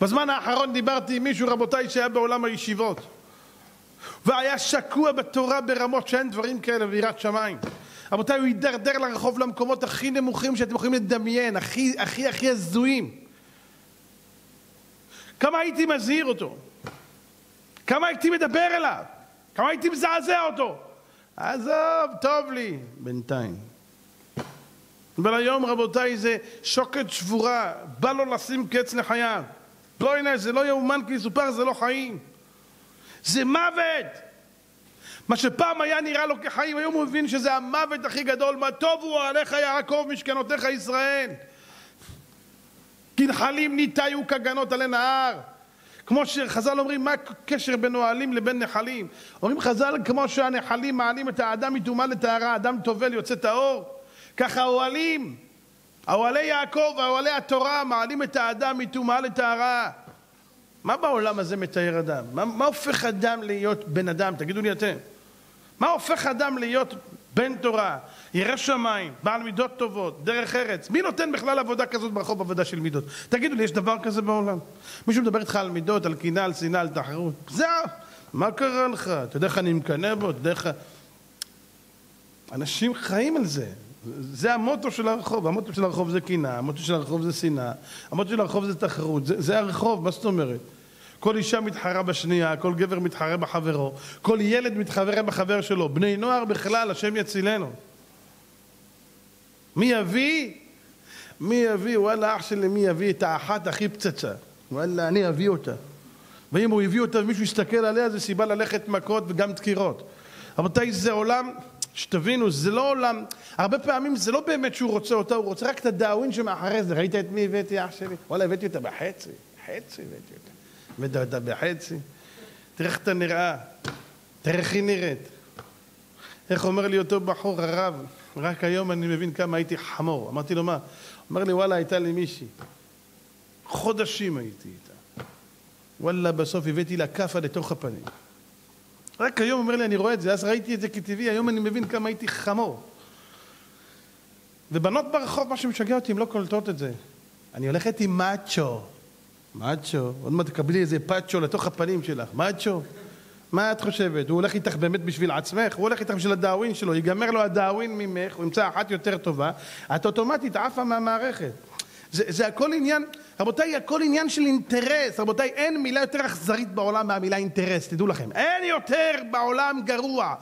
בזמן האחרון דיברתי עם מישהו, רבותיי, שהיה בעולם הישיבות והיה שקוע בתורה ברמות שאין דברים כאלה ביראת שמיים. רבותיי, הוא הידרדר לרחוב למקומות הכי נמוכים שאתם יכולים לדמיין, הכי הכי הכי הזויים. כמה הייתי מזהיר אותו, כמה הייתי מדבר אליו, כמה הייתי מזעזע אותו. עזוב, טוב לי, בינתיים. אבל היום, רבותיי, זה שוקת שבורה, בא לו לשים קץ לחייו. הנה, זה לא יאומן כי יסופר, זה לא חיים. זה מוות! מה שפעם היה נראה לו כחיים, היום הוא מבין שזה המוות הכי גדול. מה טוב הוא עליך יעקב משכנותיך ישראל. כנחלים ניטעו כגנות עלי נהר. כמו שחז"ל אומרים, מה הקשר בין אוהלים לבין נחלים? אומרים חז"ל, כמו שהנחלים מעלים את האדם מטומאה לטהרה, אדם טובל יוצא טהור, ככה האוהלים, האוהלי יעקב, האוהלי התורה, מעלים את האדם מטומאה לטהרה. מה בעולם הזה מתאר אדם? מה, מה הופך אדם להיות בן אדם? תגידו לי אתם. מה הופך אדם להיות בן תורה, ירא שמיים, בעל מידות טובות, דרך ארץ? מי נותן בכלל עבודה כזאת ברחוב, עבודה של מידות? תגידו לי, יש דבר כזה בעולם? מישהו מדבר איתך על מידות, על קנאה, על שנאה, על תחרות? זה... מה קרה לך? אתה יודע איך אני מקנא בו? אתה יודע איך... אנשים חיים על זה. זה המוטו של הרחוב, המוטו של הרחוב זה קנאה, המוטו של הרחוב זה שנאה, המוטו של הרחוב זה תחרות, זה, זה הרחוב, מה זאת אומרת? כל אישה מתחרה בשנייה, כל גבר מתחרה בחברו, כל ילד מתחרה בחבר שלו, בני נוער בכלל, השם יצילנו. מי יביא? מי יביא? וואלה, אח שלי, מי יביא את האחת הכי פצצה? וואלה, אני אביא אותה. ואם הוא הביא אותה ומישהו יסתכל עליה, זה סיבה ללכת מכות וגם דקירות. רבותיי, זה עולם, שתבינו, זה לא עולם, הרבה פעמים זה לא באמת שהוא רוצה אותה, הוא רוצה רק את הדאווין שמאחורי זה. ראית את מי הבאתי, אח שלי? וואלה, הבאתי אותה בחצי, חצי הבאתי אותה. הבאת אותה בחצי. תראה איך אתה נראה, תראה איך היא נראית. איך אומר לי אותו בחור, הרב, רק היום אני מבין כמה הייתי חמור. אמרתי לו, מה? אומר לי, וואלה, הייתה לי מישהי. חודשים הייתי איתה. וואלה, בסוף הבאתי לה כאפה לתוך הפנים. רק היום אומר לי, אני רואה את זה, אז ראיתי את זה כטבעי, היום אני מבין כמה הייתי חמור. ובנות ברחוב, מה שמשגע אותי, הן לא קולטות את זה. אני הולכת עם מאצ'ו. מאצ'ו, עוד מעט תקבלי איזה פאצ'ו לתוך הפנים שלך, מאצ'ו. מה את חושבת? הוא הולך איתך באמת בשביל עצמך? הוא הולך איתך בשביל הדאווין שלו, ייגמר לו הדאווין ממך, הוא ימצא אחת יותר טובה, את אוטומטית עפה מהמערכת. זה, זה הכל עניין, רבותיי, הכל עניין של אינטרס. רבותיי, אין מילה יותר אכזרית בעולם מהמילה אינטרס, תדעו לכם. אין יותר בעולם גרוע